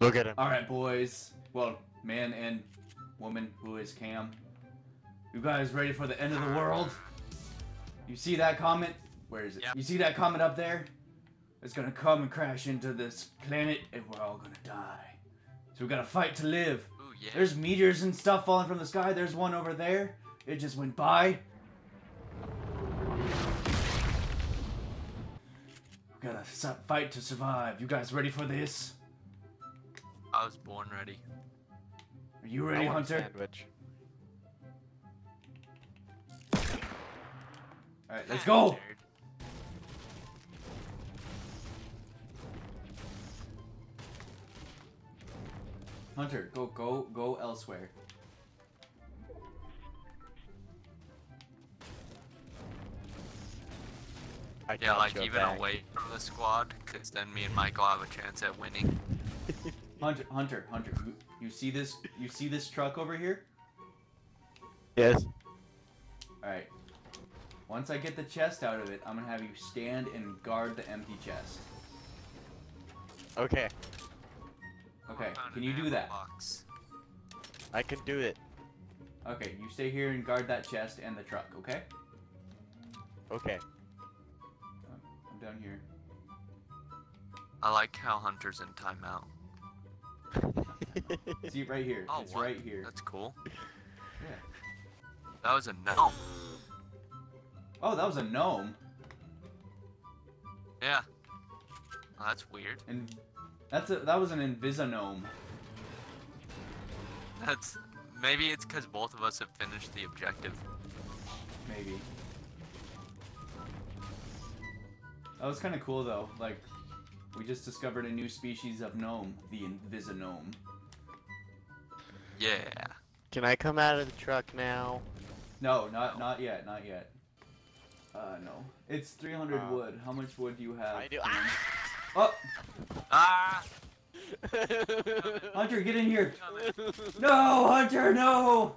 Look at him. All right, boys. Well, man and woman who is Cam. You guys ready for the end of the world? You see that comet? Where is it? Yep. You see that comet up there? It's gonna come and crash into this planet, and we're all gonna die. So we gotta fight to live. Ooh, yeah. There's meteors and stuff falling from the sky. There's one over there. It just went by. We gotta fight to survive. You guys ready for this? I was born ready. Are you I ready, want a Hunter? Sandwich. Alright, let's ah, go! Hunter, go, go, go elsewhere. I Yeah, like even back. away from the squad, because then me and Michael have a chance at winning. Hunter, Hunter, Hunter, you, you see this? You see this truck over here? Yes. Alright. Once I get the chest out of it, I'm gonna have you stand and guard the empty chest. Okay, Okay, can you do that? Box. I can do it. Okay, you stay here and guard that chest and the truck, okay? Okay. I'm down here. I like how Hunter's in timeout. See right here. Oh, it's what? right here. That's cool. Yeah. That was a gnome. Oh, that was a gnome. Yeah. Oh, that's weird. And that's a that was an invisinome. That's maybe it's because both of us have finished the objective. Maybe. That was kind of cool though. Like, we just discovered a new species of gnome, the invisinome. Yeah. Can I come out of the truck now? No, not not yet, not yet. Uh, no. It's 300 Uh, wood. How much wood do you have? I do. Ah! Oh, Ah! Hunter, get in here! No, Hunter, no!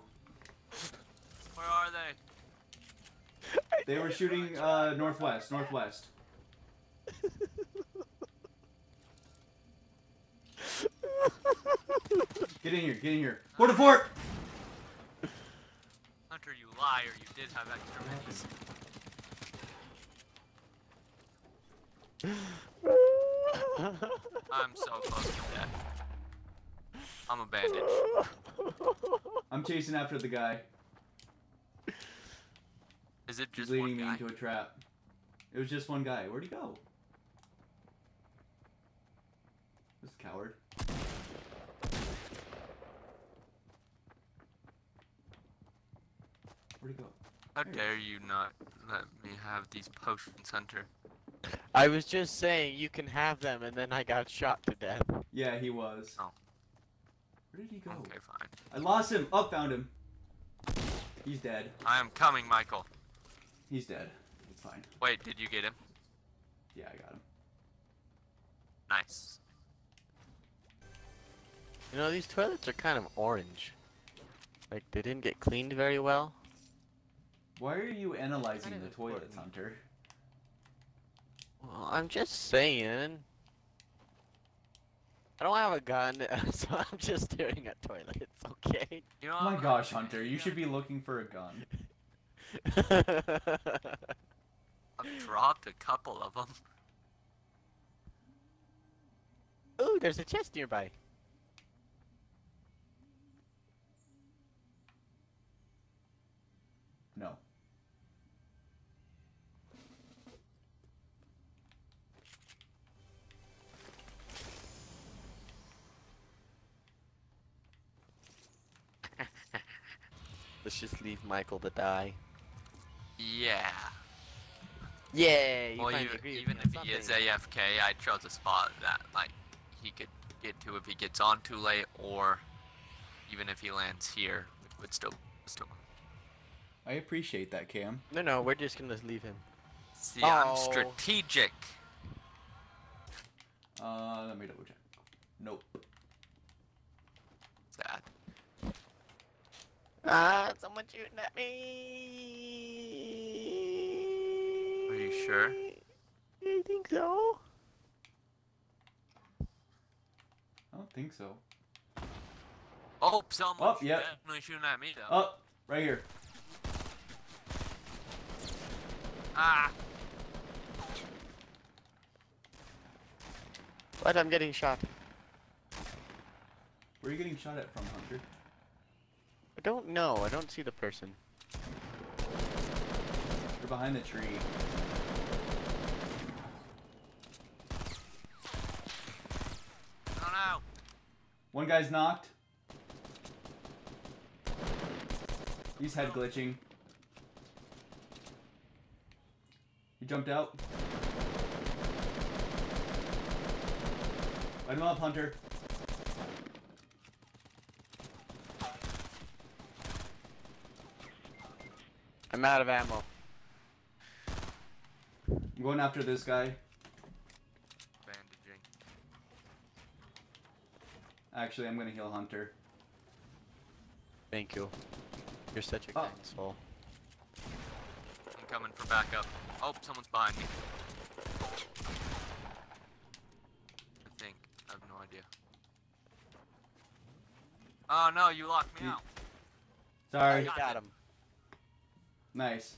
Where are they? They were shooting uh northwest, northwest. Get in here, get in here. Port a fort! Hunter, you liar. You did have extra minis. I'm so close to death. I'm a bandage. I'm chasing after the guy. Is it He's just leading one me into a trap. It was just one guy. Where'd he go? This coward. Where'd he go? How dare you not let me have these potions, Hunter? I was just saying you can have them, and then I got shot to death. Yeah, he was. Oh. Where did he go? Okay, fine. I lost him. Oh, found him. He's dead. I am coming, Michael. He's dead. It's fine. Wait, did you get him? Yeah, I got him. Nice. You know, these toilets are kind of orange. Like, they didn't get cleaned very well. Why are you analyzing the toilets, important. Hunter? Well, I'm just saying. I don't have a gun, so I'm just staring at toilets, okay? You know, Oh my I'm- gosh, Hunter, you should be looking for a gun. I've dropped a couple of them. Ooh, there's a chest nearby. Let's just leave Michael to die. Yeah. Yay! You well, you, agree even if he is. AFK, I chose a spot that like he could get to if he gets on too late, or even if he lands here, it would still still. I appreciate that, Cam. No, no, we're just gonna leave him. See, I'm Oh. strategic. Uh, let me double check. Nope. Ah, someone shooting at me. Are you sure? I think so. I don't think so. Oh, someone's Oh, yep. definitely shooting at me though. Oh, right here. Ah, What? I'm getting shot. Where are you getting shot at from, Hunter? I don't know. I don't see the person. You're behind the tree. oh no. One guy's knocked. He's head glitching. He jumped out. Light him up, Hunter. I'm out of ammo. I'm going after this guy. Bandaging. Actually, I'm gonna heal Hunter. Thank you. You're such a Oh. kind soul. I'm coming for backup. Oh, someone's behind me. I think. I have no idea. Oh no, you locked me out. Sorry. got got it. him. Nice.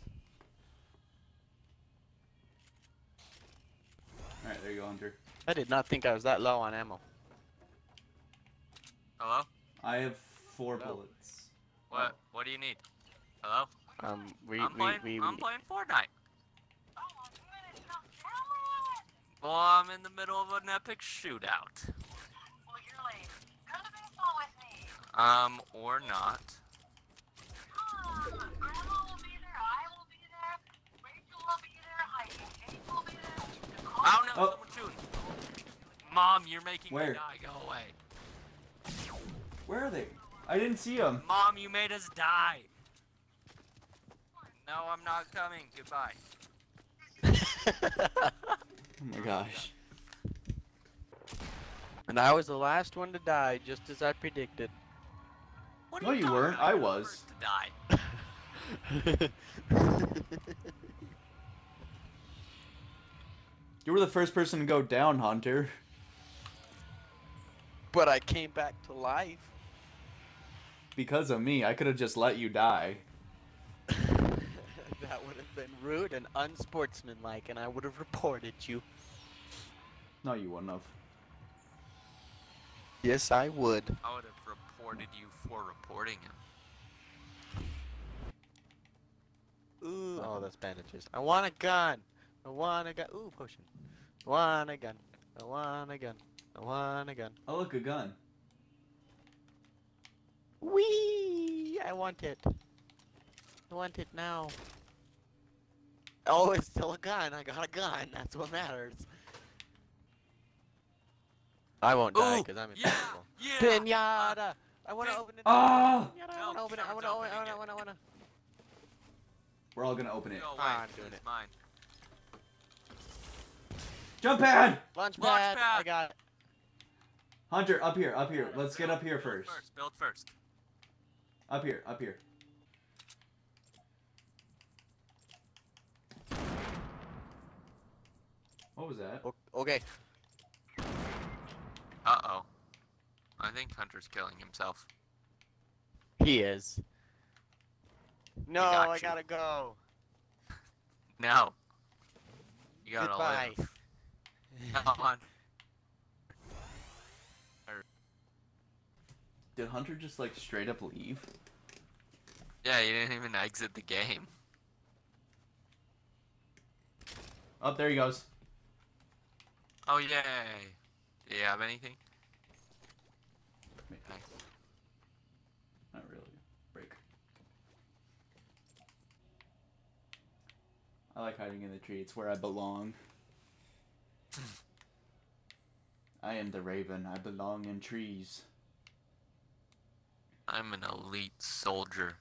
Alright, there you go, Hunter. I did not think I was that low on ammo. Hello? I have four No. bullets. What? What do you need? Hello? Um, we I'm we playing. we, I'm we playing Fortnite. Well, I'm in the middle of an epic shootout. Well, you're late. Come to baseball with me. Um, or not. Come. Grandma will be there. I will be there. Rachel will be there. Heidi and Kate will be there. Nicole Oh no, Oh. someone's shooting. Mom, you're making Where? me die. Go away. Where are they? I didn't see them. Mom, you made us die. No, I'm not coming. Goodbye. Oh my gosh. and I was the last one to die, just as I predicted. What No, are you weren't. I was. to die. You were the first person to go down, Hunter. But I came back to life. Because of me, I could have just let you die. that would have been rude and unsportsmanlike, and I would have reported you. No, you wouldn't have. Yes, I would. I would have reported you for reporting him. Ooh, oh, that's bandages. I want a gun. I want a gun. Ooh, potion. I want a gun. I want a gun. I want a gun. Oh, look, a gun. Wee! I want it. I want it now. Oh, it's still a gun. I got a gun. That's what matters. I won't die because I'm yeah, invincible. yeah. Pinata! I want to open it. Ah! Pinata, I want to open it. I want to open it. I want to. I want to. We're all gonna open it. Go away. Ah, I'm doing it's it. mine. Jump pad! Launch Launch pad. I got it. Hunter, up here, up here. Let's get up here Build first. first. Build first. Up here, up here. What was that? Okay. Uh oh. I think Hunter's killing himself. He is. No, got I you. gotta go. No. You gotta Goodbye. live. Come on. Did Hunter just like straight up leave? Yeah, you didn't even exit the game. Oh, there he goes. Oh yay! Do you have anything? Nice. Not really. Break. I like hiding in the tree. It's where I belong. I am the raven. I belong in trees. I'm an elite soldier.